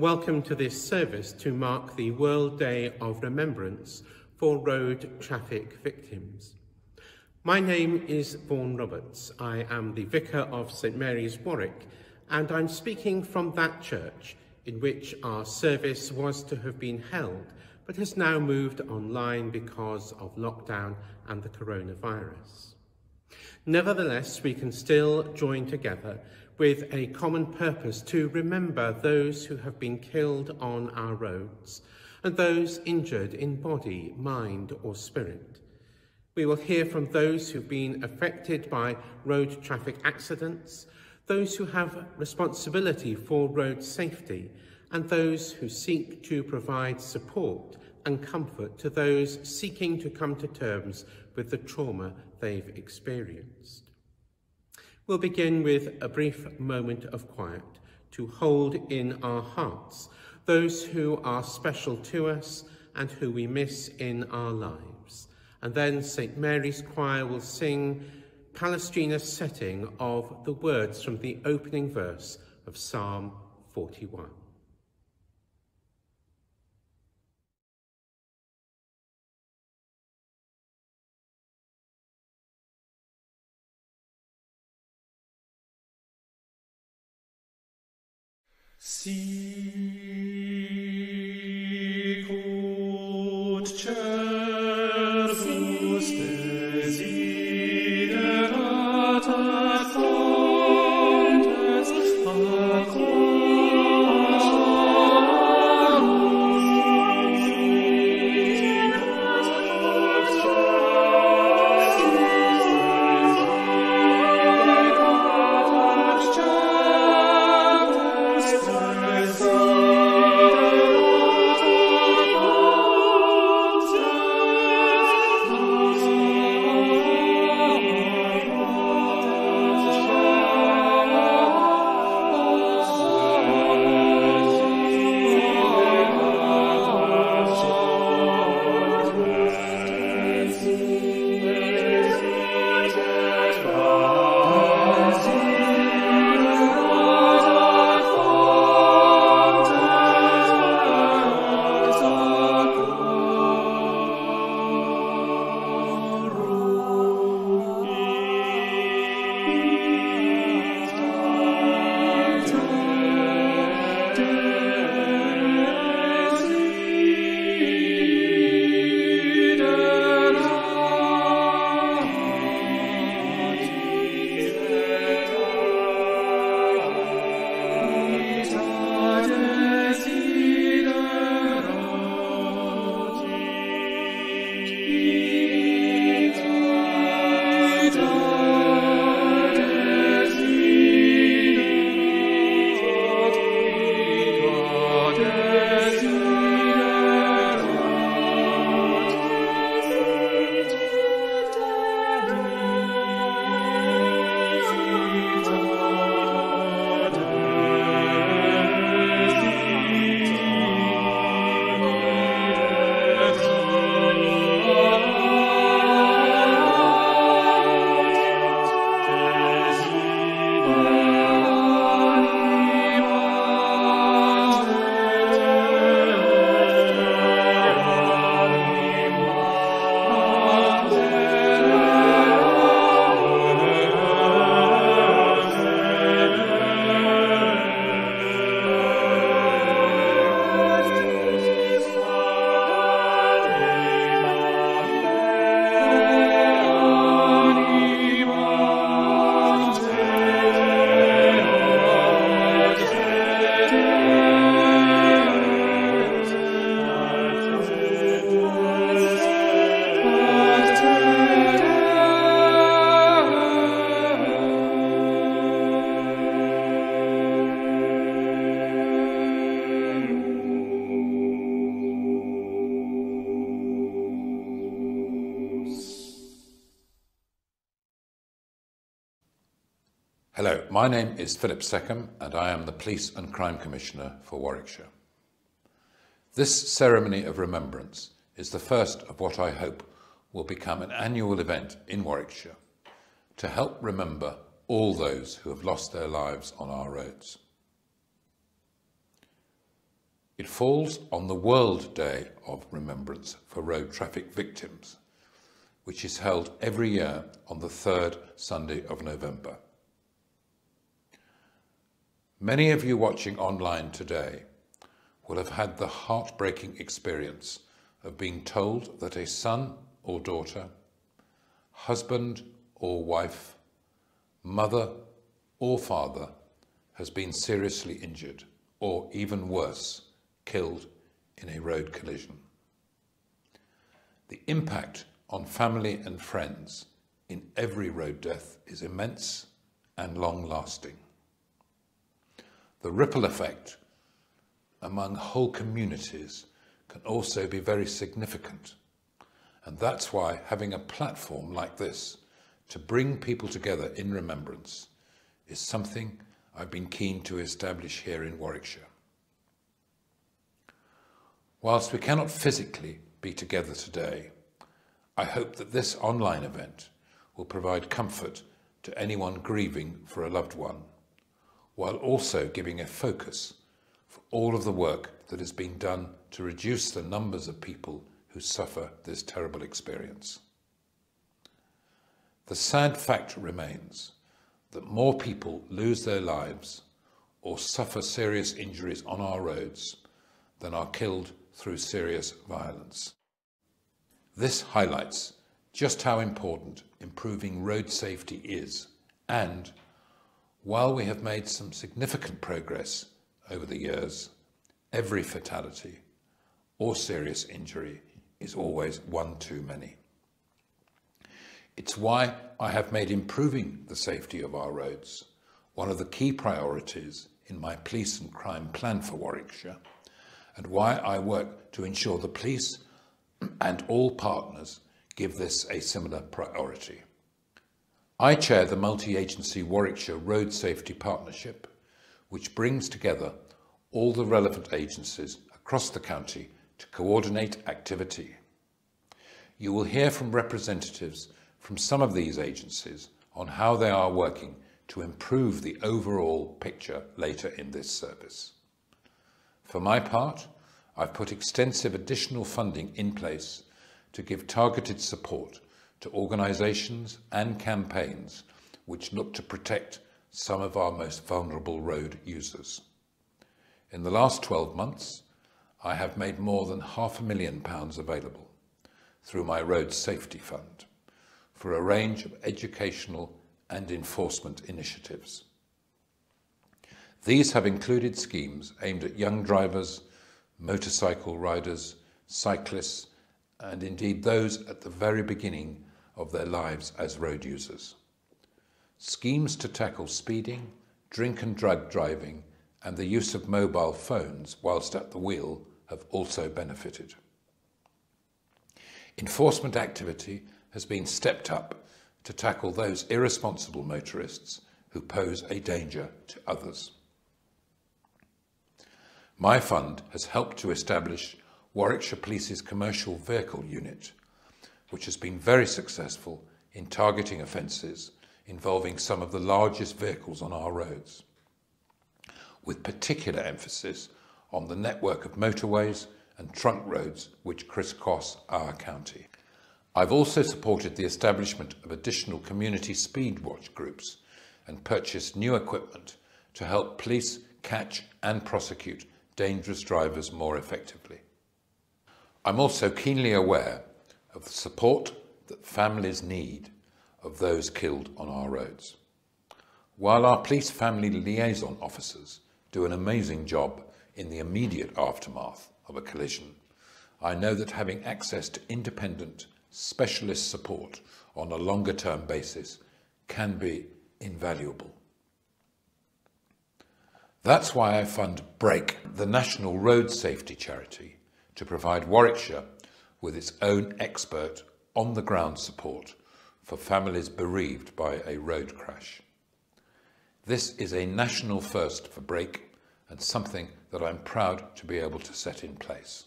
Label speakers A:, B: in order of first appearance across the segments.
A: Welcome to this service to mark the World Day of Remembrance for road traffic victims. My name is Vaughan Roberts. I am the Vicar of St Mary's Warwick and I'm speaking from that church in which our service was to have been held but has now moved online because of lockdown and the coronavirus. Nevertheless, we can still join together with a common purpose to remember those who have been killed on our roads and those injured in body, mind or spirit. We will hear from those who've been affected by road traffic accidents, those who have responsibility for road safety and those who seek to provide support and comfort to those seeking to come to terms with the trauma they've experienced. We'll begin with a brief moment of quiet to hold in our hearts those who are special to us and who we miss in our lives. And then St Mary's Choir will sing Palestrina's setting of the words from the opening verse of Psalm 41.
B: 是。Name is Philip Seccombe and I am the Police and Crime Commissioner for Warwickshire. This ceremony of remembrance is the first of what I hope will become an annual event in Warwickshire to help remember all those who have lost their lives on our roads. It falls on the World Day of Remembrance for Road Traffic Victims, which is held every year on the third Sunday of November. Many of you watching online today will have had the heartbreaking experience of being told that a son or daughter, husband or wife, mother or father has been seriously injured or even worse, killed in a road collision. The impact on family and friends in every road death is immense and long lasting. The ripple effect among whole communities can also be very significant. And that's why having a platform like this to bring people together in remembrance is something I've been keen to establish here in Warwickshire. Whilst we cannot physically be together today, I hope that this online event will provide comfort to anyone grieving for a loved one, while also giving a focus for all of the work that has been done to reduce the numbers of people who suffer this terrible experience. The sad fact remains that more people lose their lives or suffer serious injuries on our roads than are killed through serious violence. This highlights just how important improving road safety is and while we have made some significant progress over the years, every fatality or serious injury is always one too many. It's why I have made improving the safety of our roads one of the key priorities in my police and crime plan for Warwickshire and why I work to ensure the police and all partners give this a similar priority. I chair the multi-agency Warwickshire Road Safety Partnership, which brings together all the relevant agencies across the county to coordinate activity. You will hear from representatives from some of these agencies on how they are working to improve the overall picture later in this service. For my part, I've put extensive additional funding in place to give targeted support to organisations and campaigns which look to protect some of our most vulnerable road users. In the last 12 months, I have made more than half a million pounds available through my Road Safety Fund for a range of educational and enforcement initiatives. These have included schemes aimed at young drivers, motorcycle riders, cyclists, and indeed those at the very beginning of their lives as road users. Schemes to tackle speeding, drink and drug driving, and the use of mobile phones whilst at the wheel have also benefited. Enforcement activity has been stepped up to tackle those irresponsible motorists who pose a danger to others. My fund has helped to establish Warwickshire Police's commercial vehicle unit, which has been very successful in targeting offences involving some of the largest vehicles on our roads, with particular emphasis on the network of motorways and trunk roads which crisscross our county. I've also supported the establishment of additional community speed watch groups and purchased new equipment to help police catch and prosecute dangerous drivers more effectively. I'm also keenly aware of the support that families need of those killed on our roads. While our police family liaison officers do an amazing job in the immediate aftermath of a collision, I know that having access to independent specialist support on a longer term basis can be invaluable. That's why I fund BRAKE, the National Road Safety Charity, to provide Warwickshire with its own expert on the ground support for families bereaved by a road crash. This is a national first for BRAKE and something that I'm proud to be able to set in place.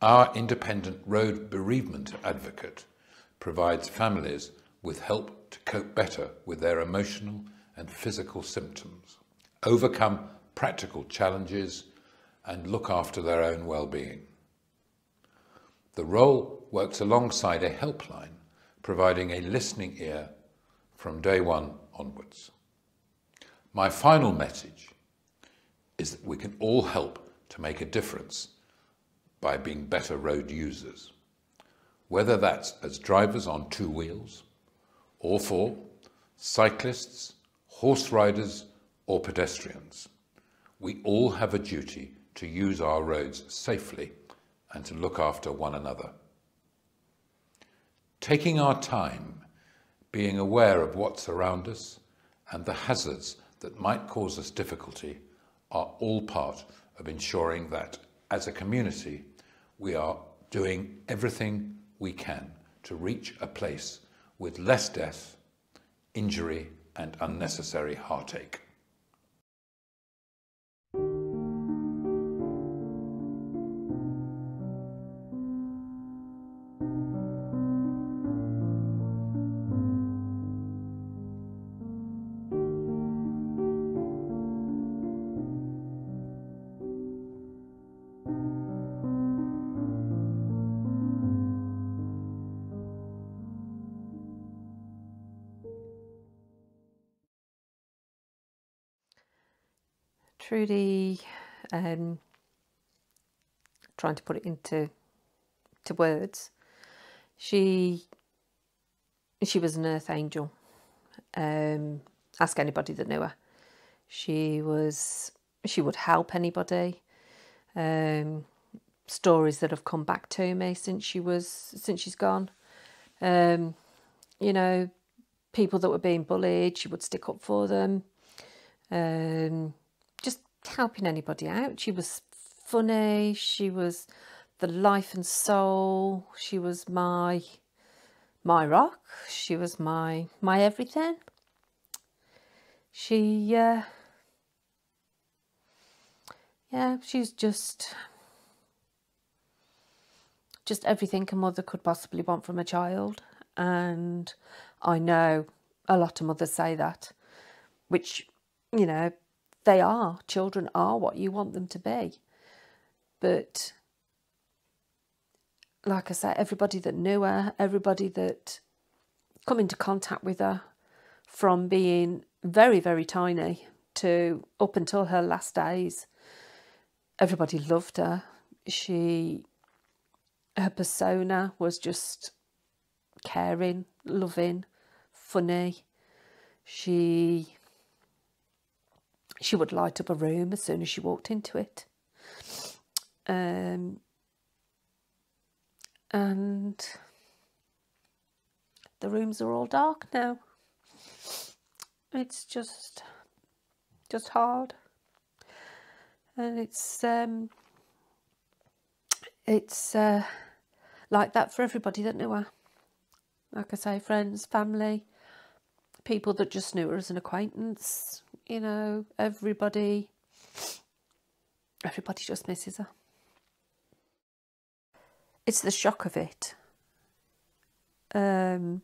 B: Our independent road bereavement advocate provides families with help to cope better with their emotional and physical symptoms overcome practical challenges, and look after their own well-being. The role works alongside a helpline, providing a listening ear from day one onwards. My final message is that we can all help to make a difference by being better road users, whether that's as drivers on two wheels, or four, cyclists, horse riders, or pedestrians. We all have a duty to use our roads safely and to look after one another. Taking our time, being aware of what's around us and the hazards that might cause us difficulty are all part of ensuring that as a community we are doing everything we can to reach a place with less death, injury and unnecessary heartache.
C: Trudy, um, trying to put it into to words, she she was an earth angel. Um, ask anybody that knew her. She was she would help anybody. Um, stories that have come back to me since she was since she's gone. Um, you know, people that were being bullied, she would stick up for them. Um, helping anybody out. She was funny. She was the life and soul. She was my my rock. She was my my everything. She uh, yeah, she's just just everything a mother could possibly want from a child. And I know a lot of mothers say that, which, you know, they are. Children are what you want them to be. But like I said, everybody that knew her, everybody that come into contact with her from being very, very tiny to up until her last days, everybody loved her. She her persona was just caring, loving, funny. She she would light up a room as soon as she walked into it. Um, and the rooms are all dark now. It's just just hard. And it's um it's uh like that for everybody that knew her. Like I say, friends, family, people that just knew her as an acquaintance, you know, everybody, everybody just misses her. It's the shock of it. Um,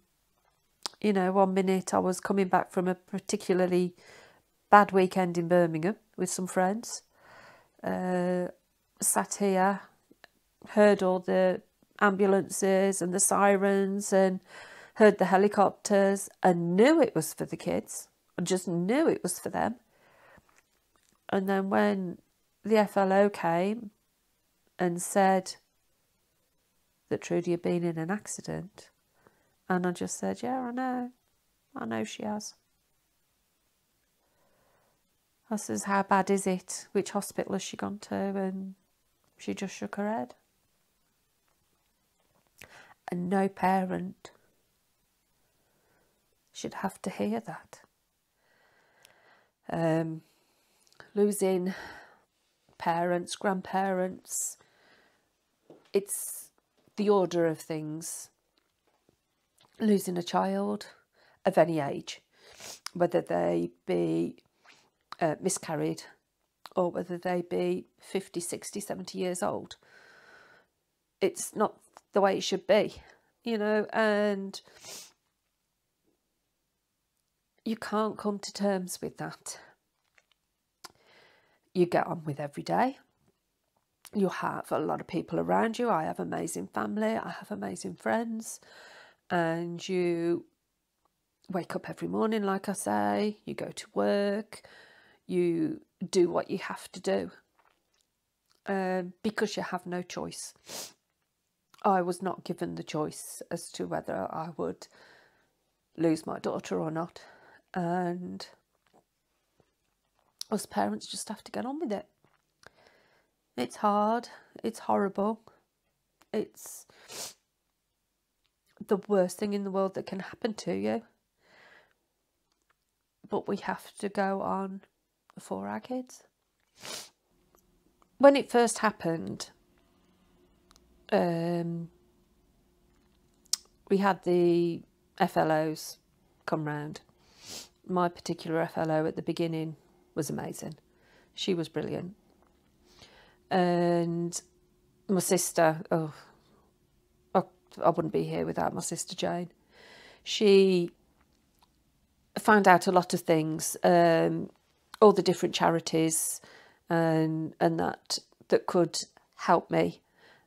C: you know, one minute I was coming back from a particularly bad weekend in Birmingham with some friends. Uh, sat here, heard all the ambulances and the sirens and heard the helicopters and knew it was for the kids. I just knew it was for them. And then when the FLO came and said that Trudy had been in an accident, and I just said, Yeah, I know. I know she has. I says, How bad is it? Which hospital has she gone to? And she just shook her head and no parent should have to hear that. Um, losing parents, grandparents, it's the order of things. Losing a child of any age, whether they be uh, miscarried or whether they be 50, 60, 70 years old. It's not the way it should be, you know, and you can't come to terms with that. You get on with every day. you have a lot of people around you. I have amazing family, I have amazing friends, and you wake up every morning, like I say, you go to work, you do what you have to do um, because you have no choice. I was not given the choice as to whether I would lose my daughter or not, and us parents just have to get on with it. It's hard, it's horrible, it's the worst thing in the world that can happen to you. But we have to go on for our kids. When it first happened, um, we had the FLOs come round. My particular FLO at the beginning was amazing. She was brilliant and my sister, oh, I, I wouldn't be here without my sister Jane. She found out a lot of things, um, all the different charities, and and that that could help me,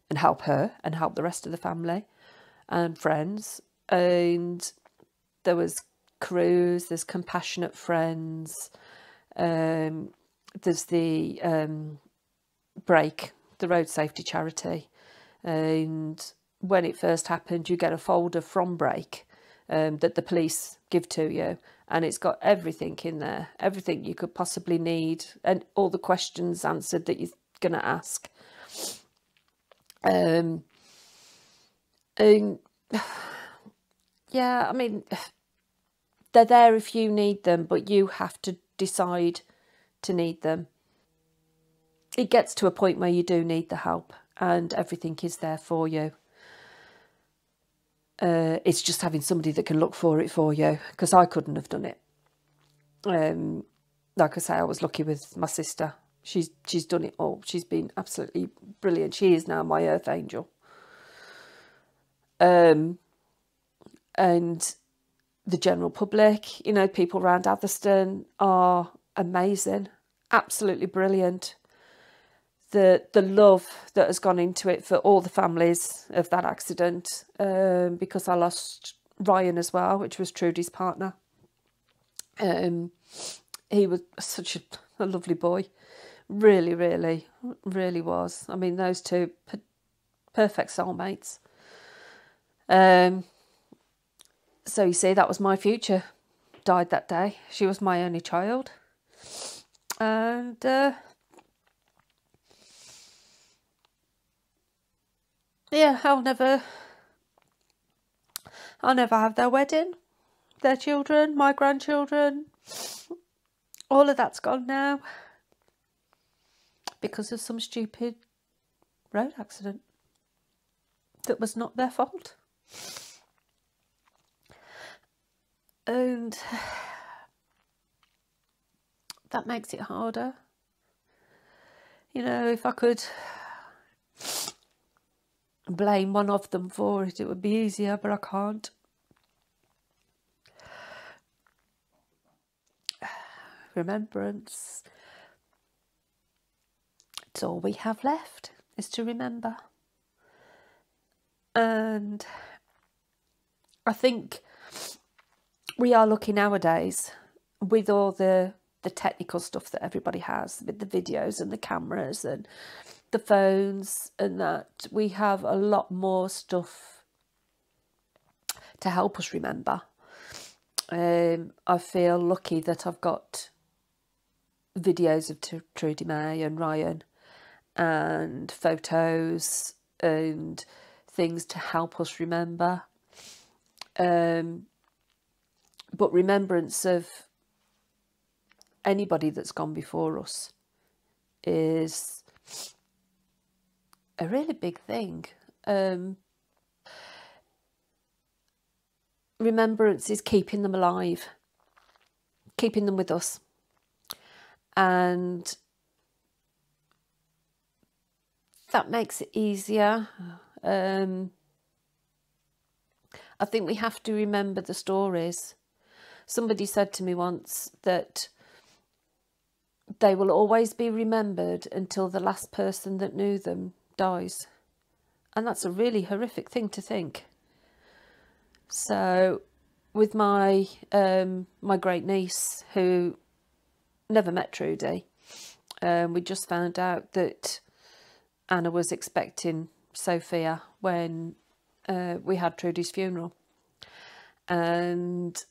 C: and help her, and help the rest of the family, and friends. And there was Cruse, there's Compassionate Friends, um, there's the um, Brake, the road safety charity. And when it first happened, you get a folder from Brake um, that the police give to you, and it's got everything in there, everything you could possibly need, and all the questions answered that you're going to ask. Um, and yeah, I mean, they're there if you need them, but you have to decide to need them it gets to a point where you do need the help and everything is there for you. Uh, it's just having somebody that can look for it for you because I couldn't have done it. Um, like I say, I was lucky with my sister. She's she's done it all. She's been absolutely brilliant. She is now my earth angel. Um, and the general public, you know, people around Atherstone are amazing, absolutely brilliant the the love that has gone into it for all the families of that accident um, because I lost Ryan as well, which was Trudy's partner. Um, he was such a, a lovely boy, really, really, really was. I mean, those two per- perfect soulmates. Um, so you see, that was my future. Died that day. She was my only child, and. Uh, yeah, I'll never, I'll never have their wedding, their children, my grandchildren. All of that's gone now because of some stupid road accident that was not their fault. And that makes it harder. You know, if I could blame one of them for it. It would be easier, but I can't. Remembrance. It's all we have left is to remember. And I think we are lucky nowadays with all the the technical stuff that everybody has with the videos and the cameras and the phones and that we have a lot more stuff to help us remember. Um, I feel lucky that I've got videos of Trudy May and Ryan and photos and things to help us remember. Um, but remembrance of anybody that's gone before us is a really big thing. Um, remembrance is keeping them alive, keeping them with us. And that makes it easier. Um, I think we have to remember the stories. Somebody said to me once that they will always be remembered until the last person that knew them dies. And that's a really horrific thing to think. So, with my um, my great niece, who never met Trudy, um, we just found out that Anna was expecting Sophia when uh, we had Trudy's funeral. And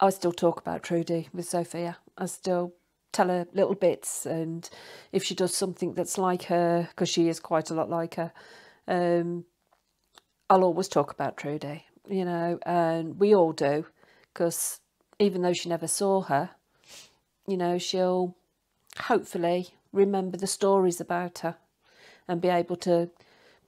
C: I still talk about Trudy with Sophia. I still tell her little bits, and if she does something that's like her, because she is quite a lot like her, um, I'll always talk about Trudy, you know, and we all do, because even though she never saw her, you know, she'll hopefully remember the stories about her and be able to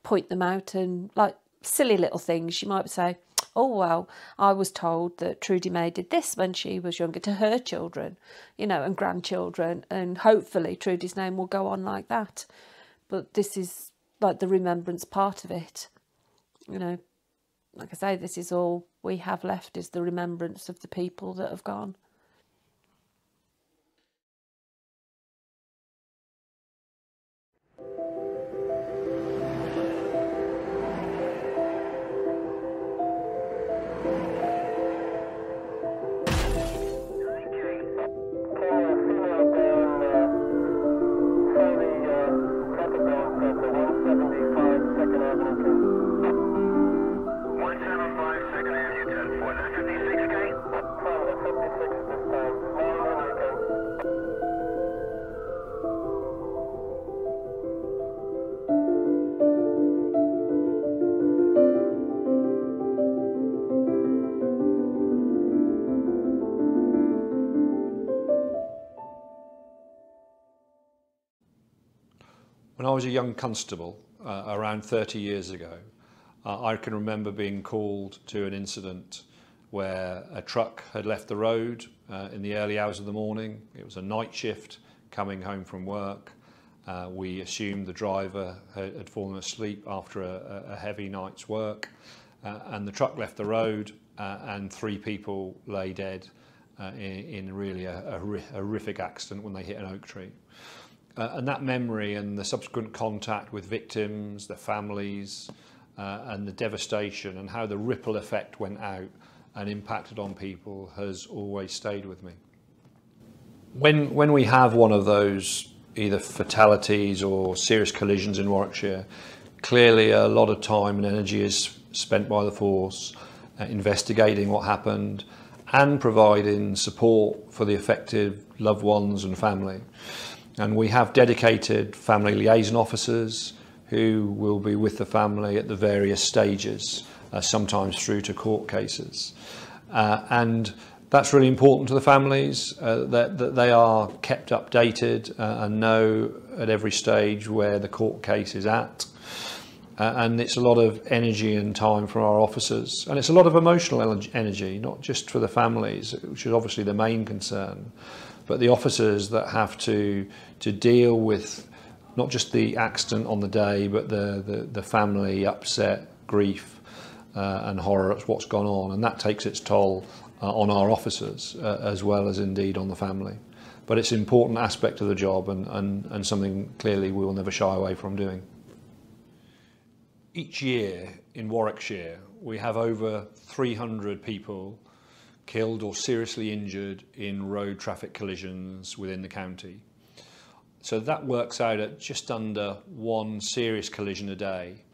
C: point them out and like silly little things. She might say, oh, well, I was told that Trudy May did this when she was younger to her children, you know, and grandchildren. And hopefully Trudy's name will go on like that. But this is like the remembrance part of it. You know, like I say, this is all we have left is the remembrance of the people that have gone.
D: Was a young constable, uh, around 30 years ago, uh, I can remember being called to an incident where a truck had left the road uh, in the early hours of the morning. It was a night shift coming home from work. Uh, we assumed the driver had, had fallen asleep after a, a heavy night's work uh, and the truck left the road uh, and three people lay dead uh, in, in really a, a horrific accident when they hit an oak tree. Uh, and that memory and the subsequent contact with victims, their families, uh, and the devastation and how the ripple effect went out and impacted on people has always stayed with me. When, when we have one of those either fatalities or serious collisions in Warwickshire, clearly a lot of time and energy is spent by the force uh, investigating what happened and providing support for the affected loved ones and family. And we have dedicated family liaison officers who will be with the family at the various stages, uh, sometimes through to court cases. Uh, and that's really important to the families, uh, that, that they are kept updated uh, and know at every stage where the court case is at. Uh, and it's a lot of energy and time from our officers. And it's a lot of emotional energy, not just for the families, which is obviously the main concern, but the officers that have to to deal with not just the accident on the day, but the the, the family upset, grief, uh, and horror at what's gone on, and that takes its toll uh, on our officers uh, as well as indeed on the family. But it's an important aspect of the job and, and, and something clearly we will never shy away from doing. Each year in Warwickshire, we have over 300 people killed or seriously injured in road traffic collisions within the county. So that works out at just under one serious collision a day.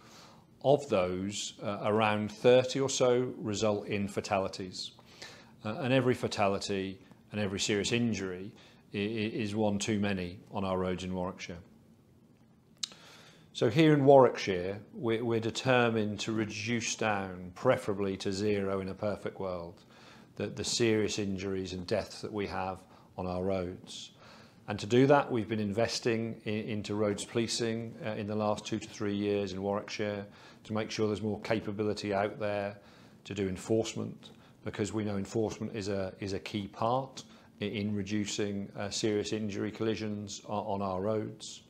D: Of those, uh, around 30 or so result in fatalities. Uh, and every fatality and every serious injury is one too many on our roads in Warwickshire. So here in Warwickshire, we're, we're determined to reduce down, preferably to zero in a perfect world, the, the serious injuries and deaths that we have on our roads. And to do that, we've been investing in, into roads policing uh, in the last two to three years in Warwickshire to make sure there's more capability out there to do enforcement because we know enforcement is a, is a key part in, in reducing uh, serious injury collisions on, on our roads.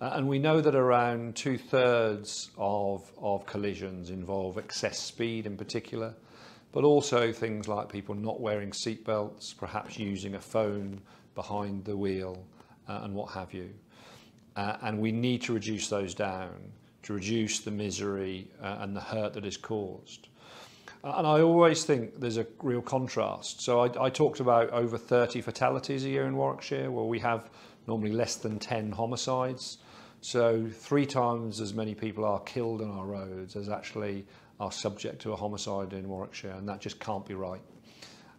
D: Uh, and we know that around two thirds of, of collisions involve excess speed in particular, but also things like people not wearing seatbelts, perhaps using a phone behind the wheel uh, and what have you. Uh, and we need to reduce those down to reduce the misery uh, and the hurt that is caused. Uh, and I always think there's a real contrast. So I, I talked about over 30 fatalities a year in Warwickshire, where we have normally less than 10 homicides. So three times as many people are killed on our roads as actually are subject to a homicide in Warwickshire, and that just can't be right.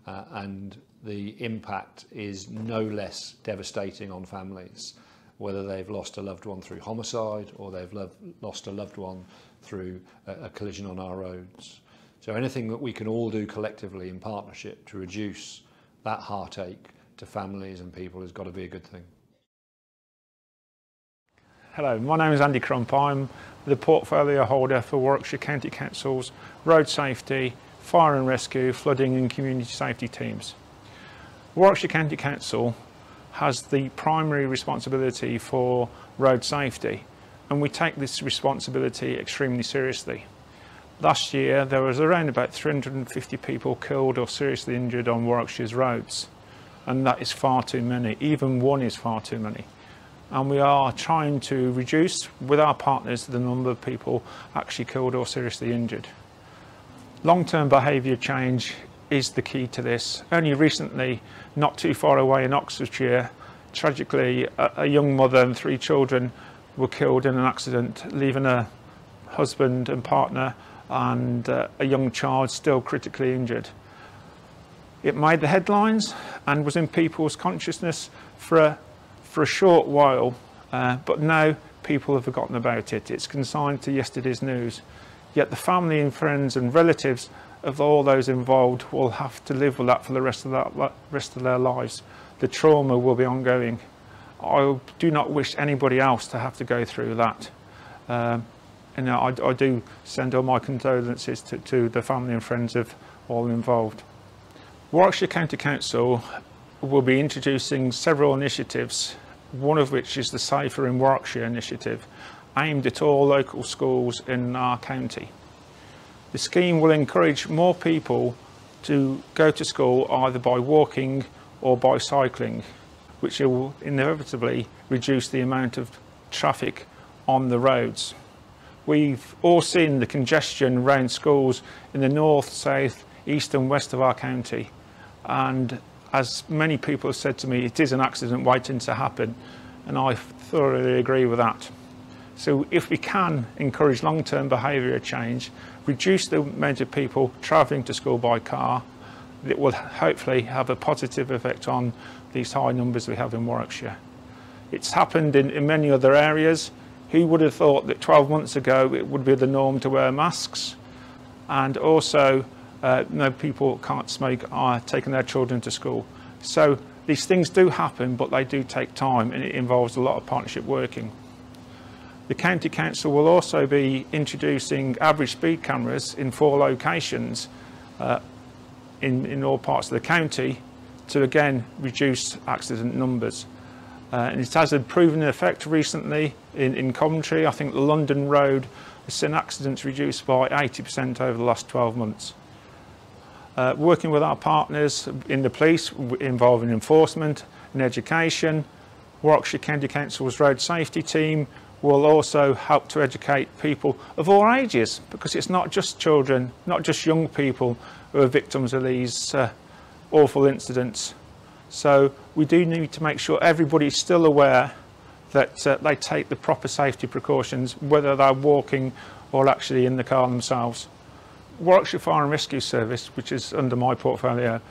D: Uh, and the impact is no less devastating on families, whether they've lost a loved one through homicide or they've lo lost a loved one through a, a collision on our roads. So anything that we can all do collectively in partnership to reduce that heartache to families and people has got to be a good thing.
E: Hello, my name is Andy Crump. I'm the portfolio holder for Warwickshire County Council's road safety, fire and rescue, flooding and community safety teams. Warwickshire County Council has the primary responsibility for road safety and we take this responsibility extremely seriously. Last year there was around about 350 people killed or seriously injured on Warwickshire's roads and that is far too many, even one is far too many and we are trying to reduce with our partners the number of people actually killed or seriously injured. Long-term behaviour change is the key to this. Only recently, not too far away in Oxfordshire, tragically a, a young mother and three children were killed in an accident, leaving a husband and partner and uh, a young child still critically injured. It made the headlines and was in people's consciousness for a for a short while, uh, but now people have forgotten about it. It's consigned to yesterday's news. Yet the family and friends and relatives of all those involved will have to live with that for the rest of, that, rest of their lives. The trauma will be ongoing. I do not wish anybody else to have to go through that. Um, and I, I, do send all my condolences to, to the family and friends of all involved. Warwickshire County Council will be introducing several initiatives one of which is the Safer in Warwickshire initiative, aimed at all local schools in our county. The scheme will encourage more people to go to school either by walking or by cycling, which will inevitably reduce the amount of traffic on the roads. We've all seen the congestion around schools in the north, south, east and west of our county and as many people have said to me, it is an accident waiting to happen, and I thoroughly agree with that. So if we can encourage long-term behaviour change, reduce the amount of people travelling to school by car, it will hopefully have a positive effect on these high numbers we have in Warwickshire. It's happened in, in many other areas. Who would have thought that 12 months ago it would be the norm to wear masks? And also uh, no people can't smoke are taking their children to school. So these things do happen, but they do take time and it involves a lot of partnership working. The County Council will also be introducing average speed cameras in four locations uh, in, in all parts of the county to again reduce accident numbers. Uh, and it has a proven effect recently in, in Coventry. I think the London Road has seen accidents reduced by 80% over the last 12 months. Uh, working with our partners in the police involving enforcement and education, Warwickshire County Council's road safety team will also help to educate people of all ages because it's not just children, not just young people who are victims of these uh, awful incidents. So we do need to make sure everybody is still aware that uh, they take the proper safety precautions, whether they're walking or actually in the car themselves. Warwickshire Fire and Rescue Service, which is under my portfolio,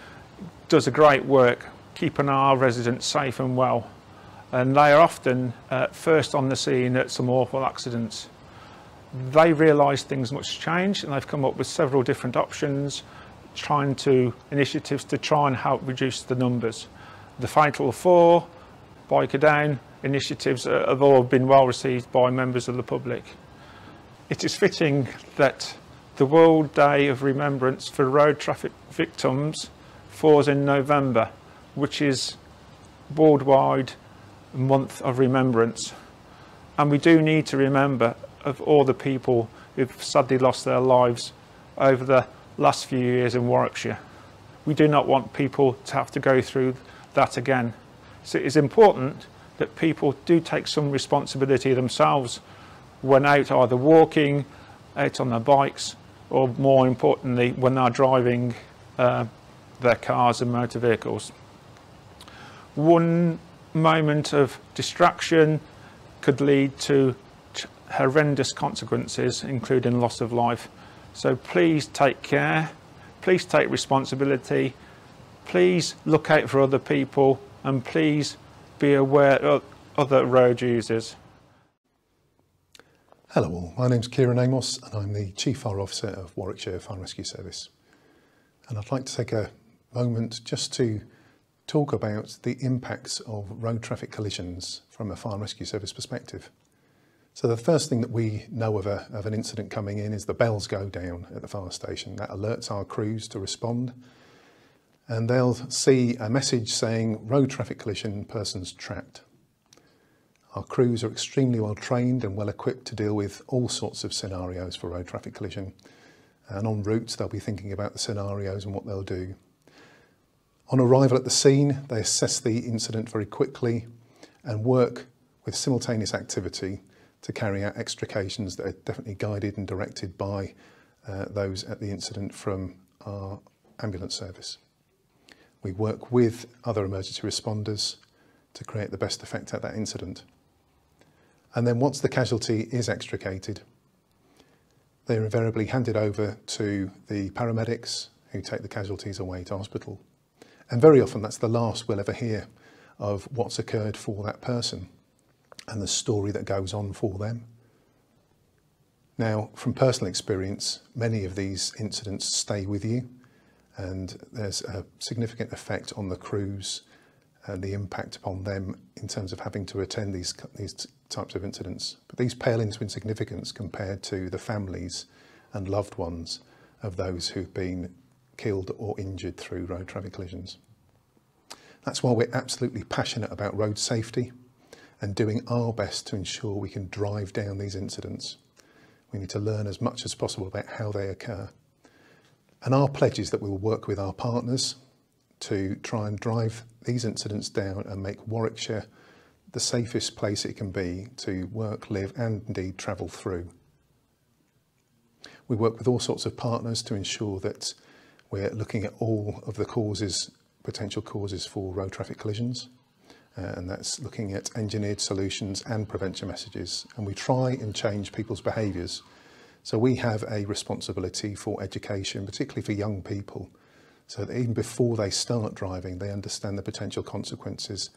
E: does a great work keeping our residents safe and well. And they are often uh, first on the scene at some awful accidents. They realise things must change and they've come up with several different options, trying to initiatives to try and help reduce the numbers. The Fatal Four, Biker Down initiatives have all been well received by members of the public. It is fitting that the World Day of Remembrance for Road Traffic Victims falls in November, which is worldwide month of remembrance. And we do need to remember of all the people who've sadly lost their lives over the last few years in Warwickshire. We do not want people to have to go through that again. So it is important that people do take some responsibility themselves when out either walking, out on their bikes, or more importantly, when they're driving uh, their cars and motor vehicles. One moment of distraction could lead to horrendous consequences, including loss of life. So please take care, please take responsibility, please look out for other people, and please be aware of other road users.
F: Hello all, my name's Kieran Amos and I'm the Chief Fire Officer of Warwickshire Fire Rescue Service. And I'd like to take a moment just to talk about the impacts of road traffic collisions from a fire rescue service perspective. So the first thing that we know of, a, of an incident coming in is the bells go down at the fire station. That alerts our crews to respond and they'll see a message saying road traffic collision, persons trapped. Our crews are extremely well trained and well equipped to deal with all sorts of scenarios for road traffic collision. And on route, they'll be thinking about the scenarios and what they'll do. On arrival at the scene, they assess the incident very quickly and work with simultaneous activity to carry out extrications that are definitely guided and directed by uh, those at the incident from our ambulance service. We work with other emergency responders to create the best effect at that incident. And then once the casualty is extricated, they're invariably handed over to the paramedics who take the casualties away to hospital. And very often that's the last we'll ever hear of what's occurred for that person and the story that goes on for them. Now, from personal experience, many of these incidents stay with you and there's a significant effect on the crews and the impact upon them in terms of having to attend these, these types of incidents. But these pale into insignificance compared to the families and loved ones of those who've been killed or injured through road traffic collisions. That's why we're absolutely passionate about road safety and doing our best to ensure we can drive down these incidents. We need to learn as much as possible about how they occur. And our pledge is that we will work with our partners to try and drive these incidents down and make Warwickshire the safest place it can be to work, live and indeed travel through. We work with all sorts of partners to ensure that we're looking at all of the causes, potential causes for road traffic collisions. Uh, and that's looking at engineered solutions and prevention messages. And we try and change people's behaviours so we have a responsibility for education, particularly for young people, so that even before they start driving, they understand the potential consequences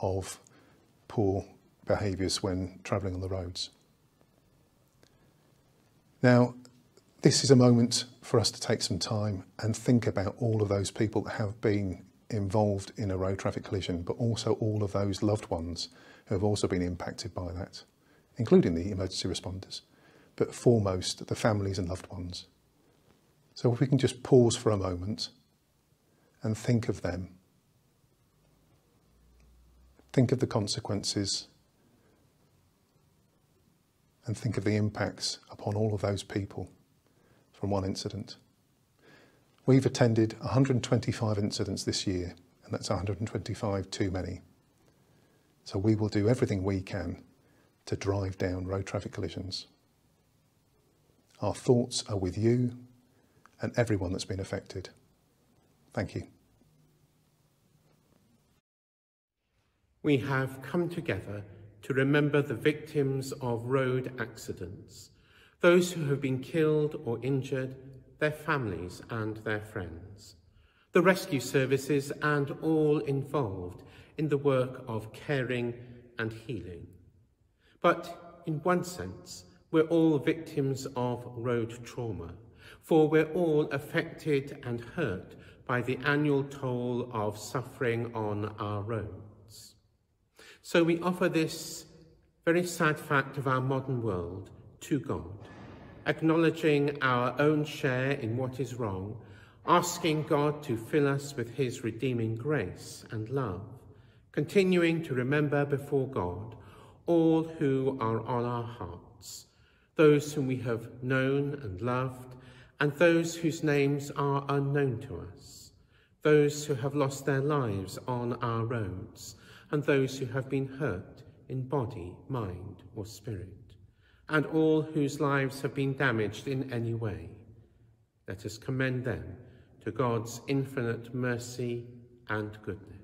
F: of poor behaviours when travelling on the roads. Now, this is a moment for us to take some time and think about all of those people that have been involved in a road traffic collision, but also all of those loved ones who have also been impacted by that, including the emergency responders but foremost the families and loved ones. So if we can just pause for a moment and think of them. Think of the consequences and think of the impacts upon all of those people from one incident. We've attended 125 incidents this year, and that's 125 too many. So we will do everything we can to drive down road traffic collisions. Our thoughts are with you and everyone that's been affected. Thank you.
A: We have come together to remember the victims of road accidents, those who have been killed or injured, their families and their friends, the rescue services and all involved in the work of caring and healing. But in one sense, we're all victims of road trauma, for we're all affected and hurt by the annual toll of suffering on our roads. So we offer this very sad fact of our modern world to God, acknowledging our own share in what is wrong, asking God to fill us with his redeeming grace and love, continuing to remember before God all who are on our hearts those whom we have known and loved, and those whose names are unknown to us, those who have lost their lives on our roads, and those who have been hurt in body, mind, or spirit, and all whose lives have been damaged in any way. Let us commend them to God's infinite mercy and goodness.